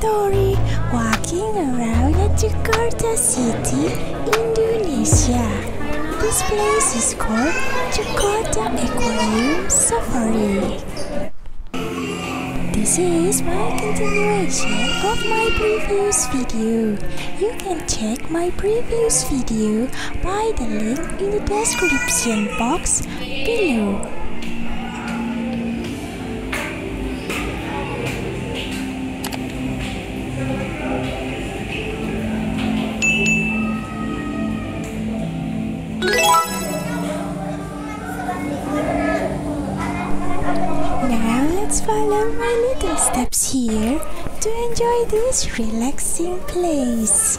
story walking around at Jakarta City, Indonesia. This place is called Jakarta Aquarium Safari. This is my continuation of my previous video. You can check my previous video by the link in the description box below. This relaxing place.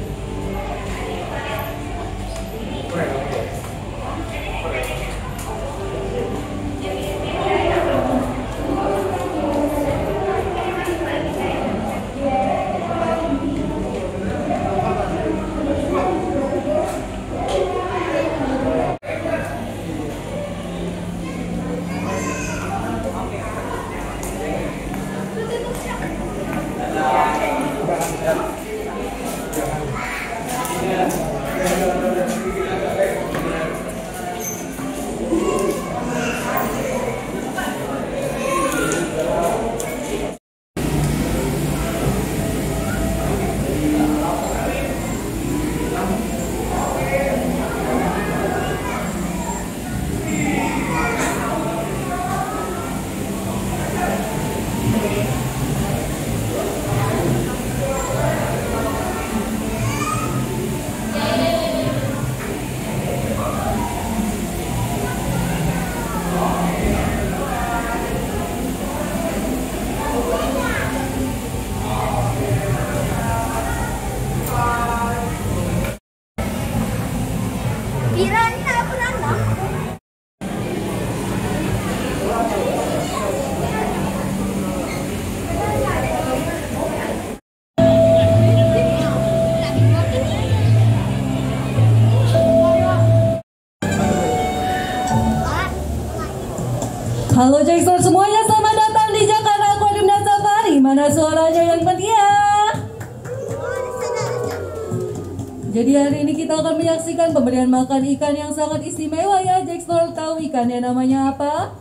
menyaksikan pemberian makan ikan yang sangat istimewa ya. Jackson tahu ikannya namanya apa?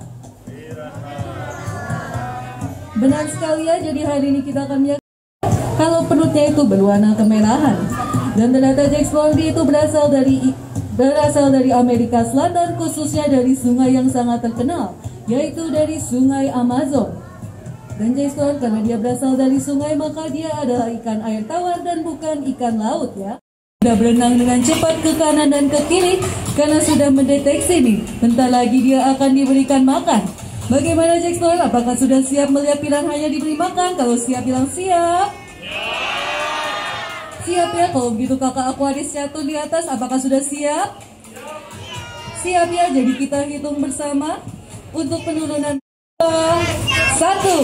Benar sekali ya. Jadi hari ini kita akan menyaksikan kalau perutnya itu berwarna kemerahan. Dan ternyata Jack itu berasal dari berasal dari Amerika Selatan khususnya dari sungai yang sangat terkenal yaitu dari Sungai Amazon. Dan Jack karena dia berasal dari sungai maka dia adalah ikan air tawar dan bukan ikan laut ya. Sudah berenang dengan cepat ke kanan dan ke kiri karena sudah mendeteksi nih bentar lagi dia akan diberikan makan. Bagaimana Jack? Apakah sudah siap melihat piranhanya diberi makan? Kalau siap bilang siap. Siap ya, kalau begitu kakak Aquarius jatuh di atas, apakah sudah siap? Siap ya, jadi kita hitung bersama untuk penurunan satu.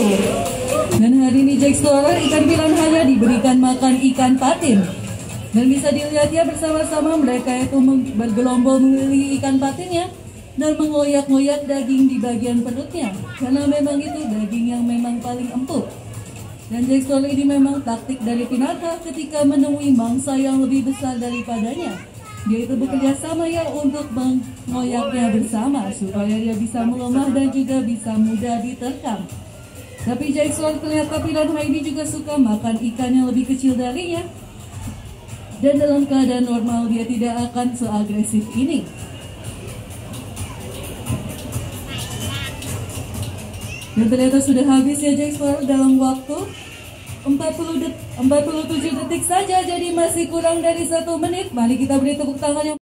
Dan hari ini Jack Explorer ikan piranhanya diberikan makan ikan patin. Dan bisa dilihat ya bersama-sama mereka itu bergelombol mengelilingi ikan patinnya dan mengoyak-ngoyak daging di bagian perutnya karena memang itu daging yang memang paling empuk. Dan Jack Story ini memang taktik dari Pinata ketika menemui mangsa yang lebih besar daripadanya. Dia itu bekerja sama ya untuk mengoyaknya bersama supaya dia bisa melemah dan juga bisa mudah diterkam. Tapi Jack Story ternyata piranha ini juga suka makan ikan yang lebih kecil darinya. Dan dalam keadaan normal dia tidak akan seagresif ini. Dan ternyata sudah habis ya Jackpot dalam waktu 40 det 47 detik saja jadi masih kurang dari satu menit. Mari kita beri tepuk tangan yang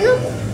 Oop.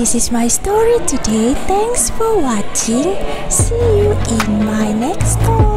This is my story today. Thanks for watching. See you in my next story.